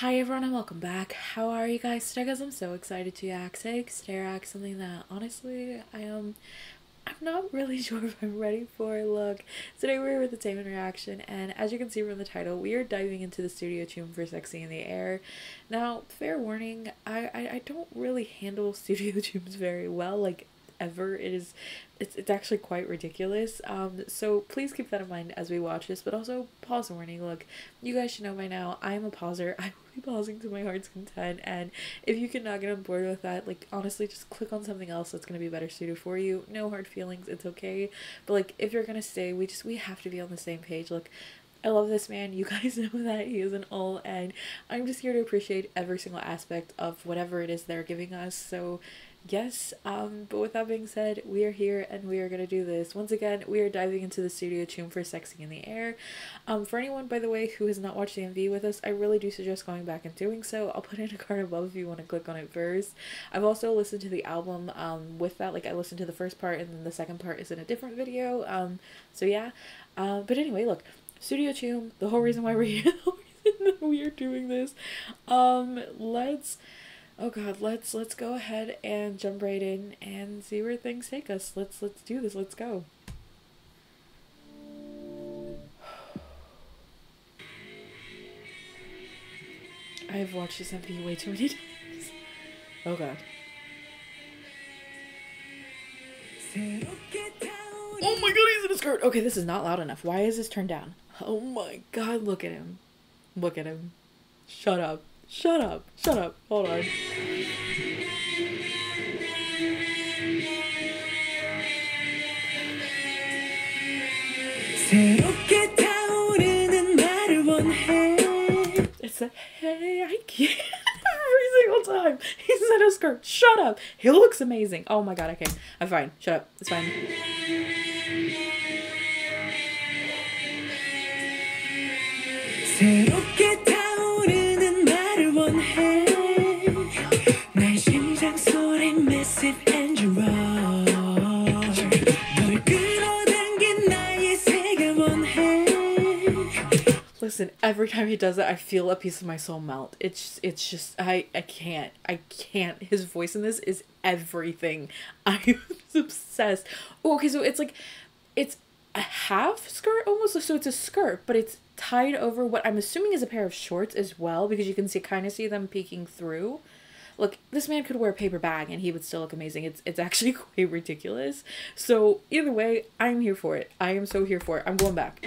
Hi everyone and welcome back. How are you guys today? Guys, I'm so excited to act stare something that honestly I am I'm not really sure if I'm ready for. Look, today we're with the Taemin reaction, and as you can see from the title, we are diving into the Studio Choom for Sexy in the Air. Now, fair warning, I, I, I don't really handle Studio Chooms very well. Like, ever. It is it's it's actually quite ridiculous. Um so please keep that in mind as we watch this, but also pause warning. Look, you guys should know by now I am a pauser. I will be pausing to my heart's content and if you cannot get on board with that, like honestly just click on something else that's gonna be better suited for you. No hard feelings, it's okay. But like if you're gonna stay, we just we have to be on the same page. Look, I love this man. You guys know that he is an all, and I'm just here to appreciate every single aspect of whatever it is they're giving us. So, yes, um, but with that being said, we are here and we are gonna do this. Once again, we are diving into the Studio Choom for Sexy in the Air. Um, for anyone, by the way, who has not watched the MV with us, I really do suggest going back and doing so. I'll put in a card above if you want to click on it first. I've also listened to the album um, with that, like I listened to the first part and then the second part is in a different video. Um, so yeah. Uh, but anyway, look, Studio Choom, the whole reason why we're here, we are doing this. Um, let's oh god, let's let's go ahead and jump right in and see where things take us. Let's let's do this. Let's go. I have watched this MV way too many times. Oh god. Oh my god, he's in a skirt. Okay, this is not loud enough. Why is this turned down? Oh my god, look at him. Look at him. Shut up. Shut up. Shut up. Hold on. It's a hey, I can't. Every single time. He's in a skirt. Shut up. He looks amazing. Oh my god, okay. I'm fine. Shut up. It's fine. 새롭게 Listen, every time he does it, I feel a piece of my soul melt. It's it's just I I can't I can't. His voice in this is everything. I'm obsessed. Oh, okay, so it's like it's a half skirt almost, so it's a skirt, but it's tied over what I'm assuming is a pair of shorts as well because you can see kind of see them peeking through. Look, this man could wear a paper bag and he would still look amazing. It's it's actually quite ridiculous. So either way, I'm here for it. I am so here for it. I'm going back.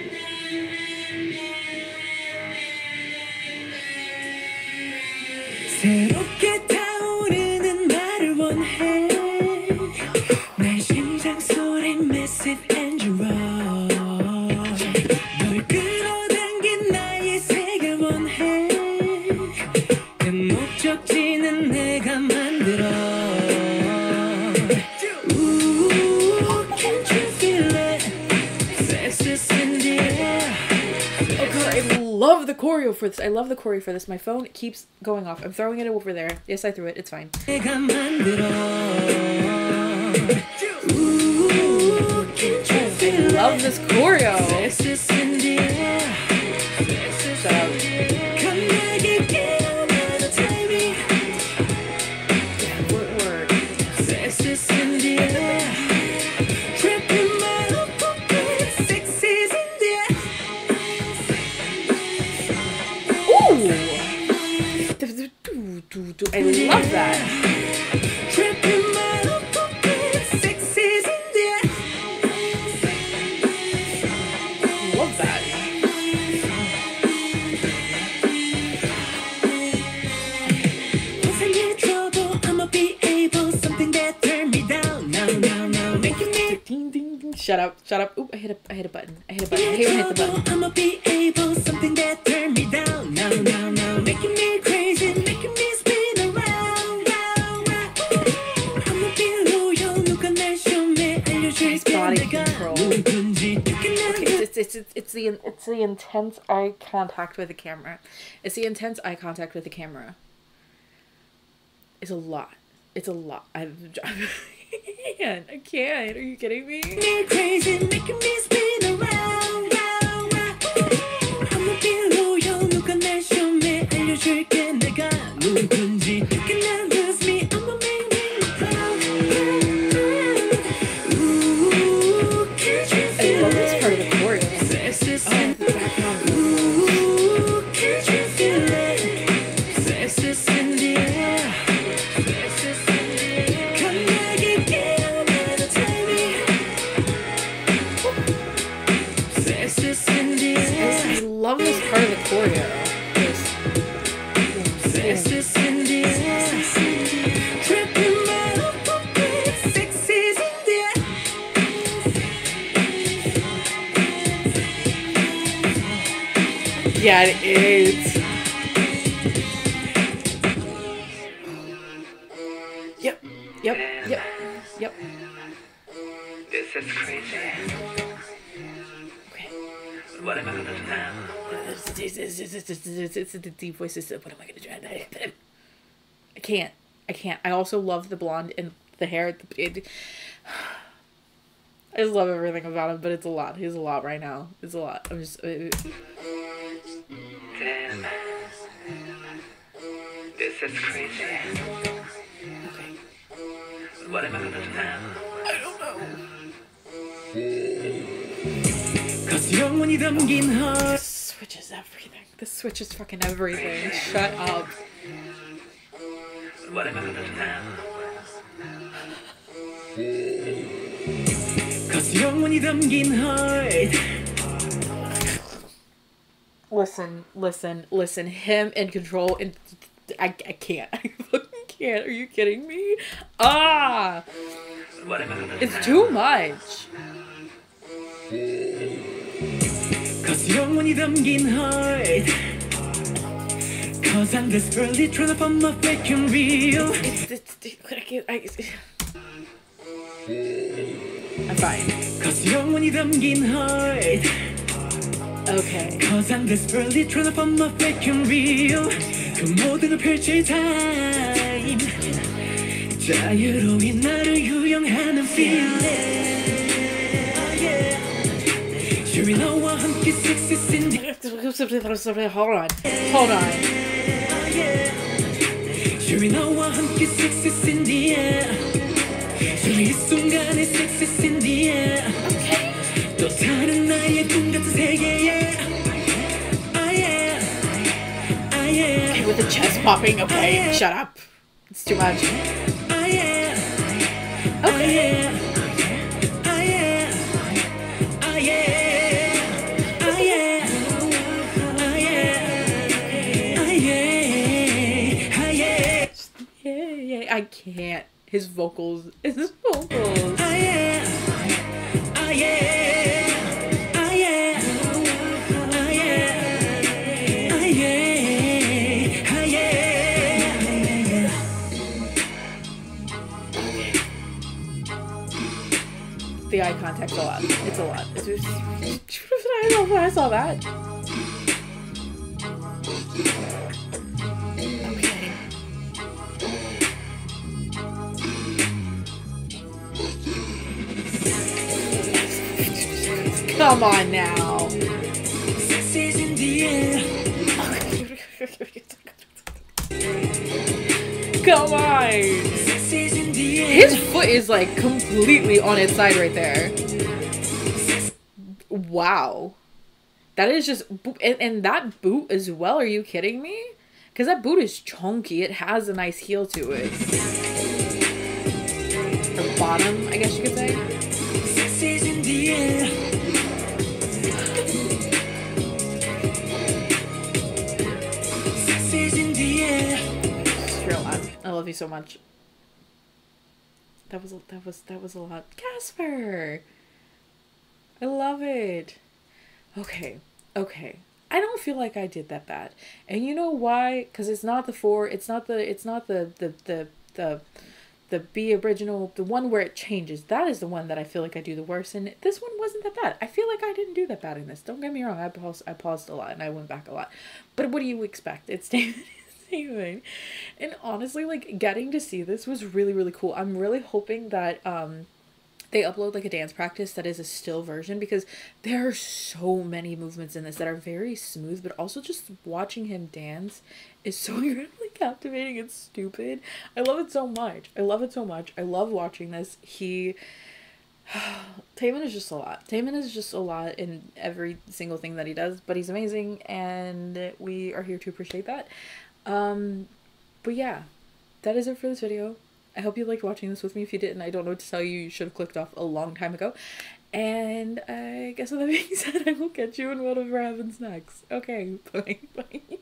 Quiero que te for this. I love the choreo for this. My phone keeps going off. I'm throwing it over there. Yes, I threw it. It's fine. I love this choreo. I love that. Shut up, shut up. Oop, I hit a I hit a button. I hit a button. I hate when I hit the button. It's, it's, it's, the it's the intense eye contact with the camera. It's the intense eye contact with the camera. It's a lot. It's a lot. I, I can't. I can't. Are you kidding me? Yeah, it is. Yep, yep, yep, yep. This is crazy. Okay. What am I gonna do now? It's, the deep voices. What am I gonna do? I can't. I can't. I also love the blonde and the hair. It, I just love everything about him, but it's a lot. He's a lot right now. It's a lot. I'm just. Uh, Damn. This is crazy. okay. What am I gonna do now? I don't know. Cause 영원히 담긴 heart This switches everything. This switches fucking everything. Shut up. What am I gonna do now? Cause 영원히 담긴 heart Listen, listen, listen. Him in control, and I, I can't. I fucking can't. Are you kidding me? Ah, What am I gonna do it's now? too much. Cause 영원히 담긴 heart Cause I'm desperately trying to find my fucking real It's, it's, I can't. I, I'm fine. Cause 영원히 담긴 heart Okay. Cause I'm desperately trying to find my fucking real 그 모든 걸 펼칠 time 자유로운 나를 유영하는 feeling oh, yeah. 주위 너와 함께 sexy cindy Hold on. Hold on. 주위 너와 함께 sexy cindy 주위 이 순간의 sexy cindy 또 다른 나의 꿈 같은 세계에 Ah, yeah. Ah, yeah. Okay, with the chest popping. Okay, shut up. It's too much. Ah, yeah. Ah, Okay. yeah. Ah, yeah. Ah, yeah. Ah, yeah. Ah, yeah. Ah, yeah. Ah, yeah. Yeah, yeah. I can't. His vocals. His Eye contact's a lot. It's a lot. It's, it's, I don't know when I saw that. Okay. Come on now. Sexy's in the air. Come on. His foot is like completely on its side right there. Wow. That is just and, and that boot as well. Are you kidding me? Because that boot is chunky. It has a nice heel to it. Bottom, I guess you could say. I love you so much. That was that was that was a lot. Casper. I love it. Okay. Okay. I don't feel like I did that bad. And you know why? Cuz it's not the 4, it's not the it's not the the the the the B original, the one where it changes. That is the one that I feel like I do the worst and this one wasn't that bad. I feel like I didn't do that bad in this. Don't get me wrong. I paused I paused a lot and I went back a lot. But what do you expect? It's David same thing. And honestly, like getting to see this was really, really cool. I'm really hoping that um they upload like a dance practice that is a still version because there are so many movements in this that are very smooth, but also just watching him dance is so incredibly captivating and stupid. I love it so much. I love it so much. I love watching this. He Taemin is just a lot. Taemin is just a lot in every single thing that he does, but he's amazing and we are here to appreciate that. Um but yeah, that is it for this video. I hope you liked watching this with me. If you didn't, I don't know what to tell you. You should have clicked off a long time ago. And I guess with that being said, I will catch you in whatever happens next. Okay, bye. Bye.